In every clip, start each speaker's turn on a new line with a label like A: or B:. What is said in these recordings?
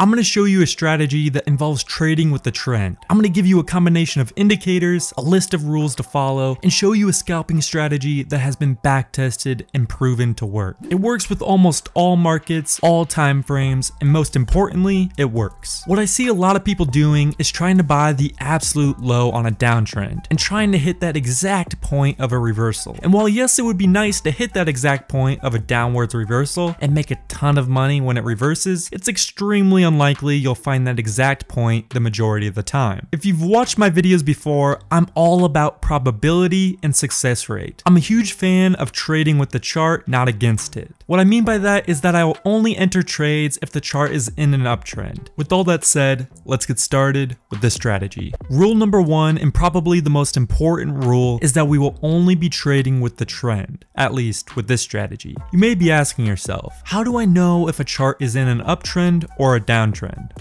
A: I'm going to show you a strategy that involves trading with the trend. I'm going to give you a combination of indicators, a list of rules to follow, and show you a scalping strategy that has been back tested and proven to work. It works with almost all markets, all time frames, and most importantly, it works. What I see a lot of people doing is trying to buy the absolute low on a downtrend and trying to hit that exact point of a reversal. And while yes, it would be nice to hit that exact point of a downwards reversal and make a ton of money when it reverses, it's extremely unlikely you'll find that exact point the majority of the time. If you've watched my videos before, I'm all about probability and success rate. I'm a huge fan of trading with the chart, not against it. What I mean by that is that I will only enter trades if the chart is in an uptrend. With all that said, let's get started with this strategy. Rule number one, and probably the most important rule, is that we will only be trading with the trend, at least with this strategy. You may be asking yourself, how do I know if a chart is in an uptrend or a downtrend?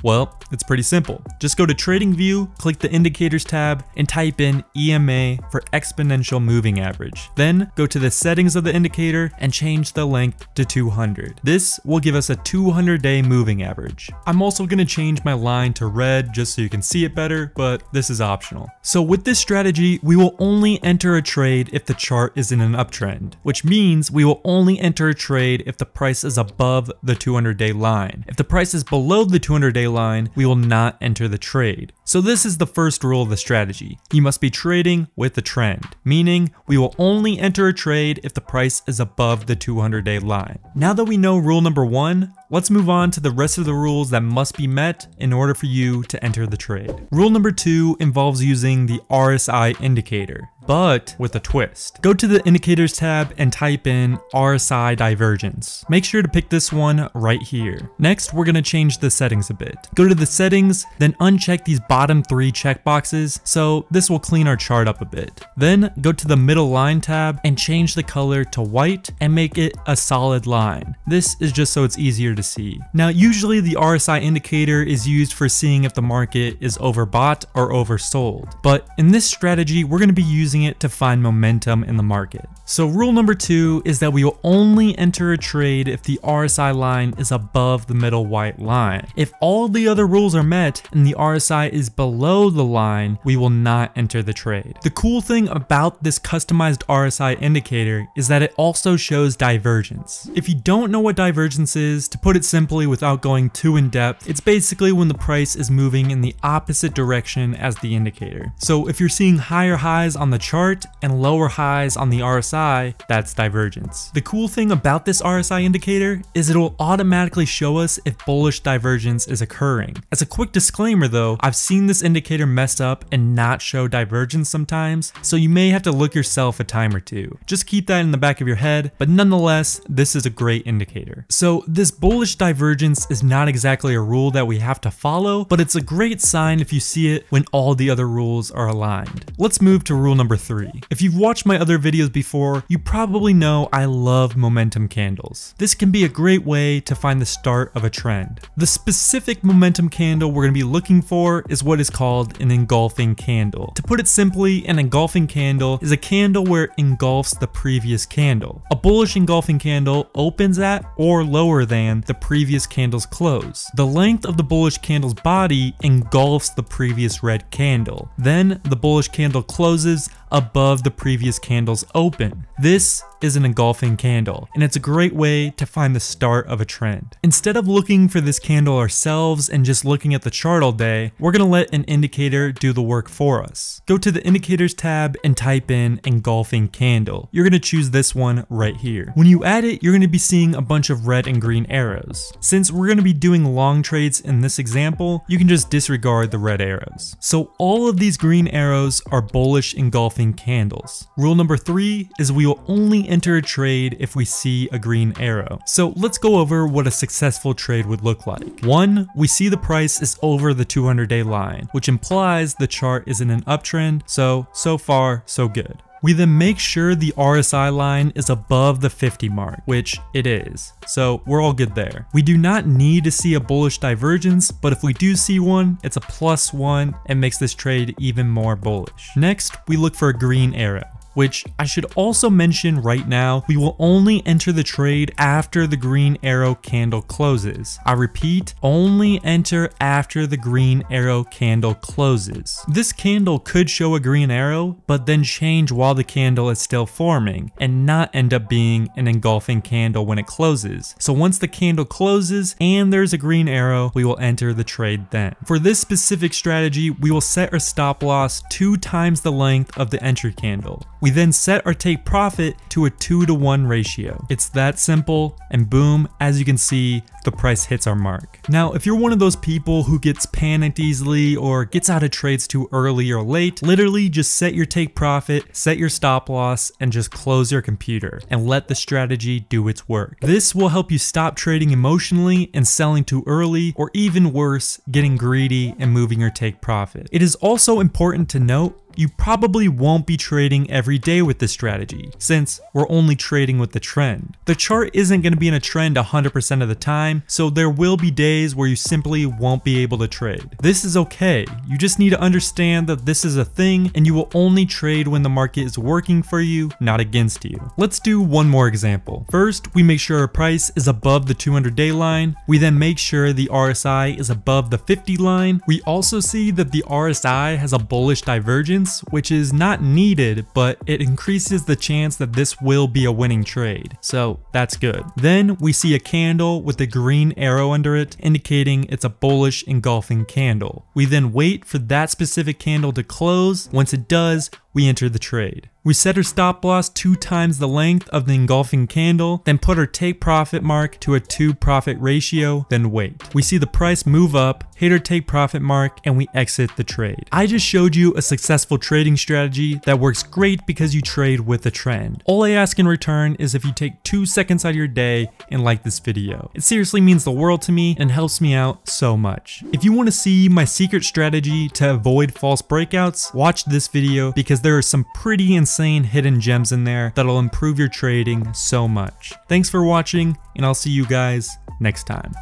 A: Well, it's pretty simple. Just go to TradingView, click the indicators tab, and type in EMA for exponential moving average. Then go to the settings of the indicator and change the length to 200. This will give us a 200 day moving average. I'm also going to change my line to red just so you can see it better, but this is optional. So with this strategy, we will only enter a trade if the chart is in an uptrend, which means we will only enter a trade if the price is above the 200 day line. If the price is below the 200 day line, we will not enter the trade. So this is the first rule of the strategy. You must be trading with the trend, meaning we will only enter a trade if the price is above the 200 day line. Now that we know rule number one, let's move on to the rest of the rules that must be met in order for you to enter the trade. Rule number two involves using the RSI indicator but with a twist. Go to the indicators tab and type in RSI divergence. Make sure to pick this one right here. Next, we're gonna change the settings a bit. Go to the settings, then uncheck these bottom three checkboxes, so this will clean our chart up a bit. Then go to the middle line tab and change the color to white and make it a solid line. This is just so it's easier see. Now, usually the RSI indicator is used for seeing if the market is overbought or oversold, but in this strategy, we're gonna be using using it to find momentum in the market. So rule number two is that we will only enter a trade if the RSI line is above the middle white line. If all the other rules are met and the RSI is below the line, we will not enter the trade. The cool thing about this customized RSI indicator is that it also shows divergence. If you don't know what divergence is, to put it simply without going too in depth, it's basically when the price is moving in the opposite direction as the indicator. So if you're seeing higher highs on the chart and lower highs on the RSI, that's divergence. The cool thing about this RSI indicator is it'll automatically show us if bullish divergence is occurring. As a quick disclaimer though, I've seen this indicator mess up and not show divergence sometimes, so you may have to look yourself a time or two. Just keep that in the back of your head, but nonetheless, this is a great indicator. So this bullish divergence is not exactly a rule that we have to follow, but it's a great sign if you see it when all the other rules are aligned. Let's move to rule number three. If you've watched my other videos before, you probably know I love momentum candles. This can be a great way to find the start of a trend. The specific momentum candle we're going to be looking for is what is called an engulfing candle. To put it simply, an engulfing candle is a candle where it engulfs the previous candle. A bullish engulfing candle opens at or lower than the previous candle's close. The length of the bullish candle's body engulfs the previous red candle. Then the bullish candle closes above the previous candle's open. This is an engulfing candle, and it's a great way to find the start of a trend. Instead of looking for this candle ourselves and just looking at the chart all day, we're gonna let an indicator do the work for us. Go to the indicators tab and type in engulfing candle. You're gonna choose this one right here. When you add it, you're gonna be seeing a bunch of red and green arrows. Since we're gonna be doing long trades in this example, you can just disregard the red arrows. So all of these green arrows are bullish engulfing candles. Rule number three is we will only enter a trade if we see a green arrow. So let's go over what a successful trade would look like. One, we see the price is over the 200 day line, which implies the chart is in an uptrend, so, so far, so good. We then make sure the RSI line is above the 50 mark, which it is, so we're all good there. We do not need to see a bullish divergence, but if we do see one, it's a plus one and makes this trade even more bullish. Next, we look for a green arrow. Which I should also mention right now, we will only enter the trade after the green arrow candle closes. I repeat, only enter after the green arrow candle closes. This candle could show a green arrow, but then change while the candle is still forming, and not end up being an engulfing candle when it closes. So once the candle closes and there's a green arrow, we will enter the trade then. For this specific strategy, we will set our stop loss two times the length of the entry candle. We then set our take profit to a 2 to 1 ratio. It's that simple and boom, as you can see, the price hits our mark. Now, if you're one of those people who gets panicked easily or gets out of trades too early or late, literally just set your take profit, set your stop loss, and just close your computer and let the strategy do its work. This will help you stop trading emotionally and selling too early, or even worse, getting greedy and moving your take profit. It is also important to note you probably won't be trading every day with this strategy, since we're only trading with the trend. The chart isn't going to be in a trend 100% of the time, so there will be days where you simply won't be able to trade. This is okay, you just need to understand that this is a thing and you will only trade when the market is working for you, not against you. Let's do one more example. First, we make sure our price is above the 200 day line. We then make sure the RSI is above the 50 line. We also see that the RSI has a bullish divergence which is not needed, but it increases the chance that this will be a winning trade. So that's good. Then we see a candle with a green arrow under it, indicating it's a bullish engulfing candle. We then wait for that specific candle to close. Once it does, we enter the trade. We set our stop loss two times the length of the engulfing candle, then put our take profit mark to a 2 profit ratio, then wait. We see the price move up, hit our take profit mark, and we exit the trade. I just showed you a successful trading strategy that works great because you trade with a trend. All I ask in return is if you take 2 seconds out of your day and like this video. It seriously means the world to me and helps me out so much. If you want to see my secret strategy to avoid false breakouts, watch this video because there are some pretty insane hidden gems in there that'll improve your trading so much. Thanks for watching, and I'll see you guys next time.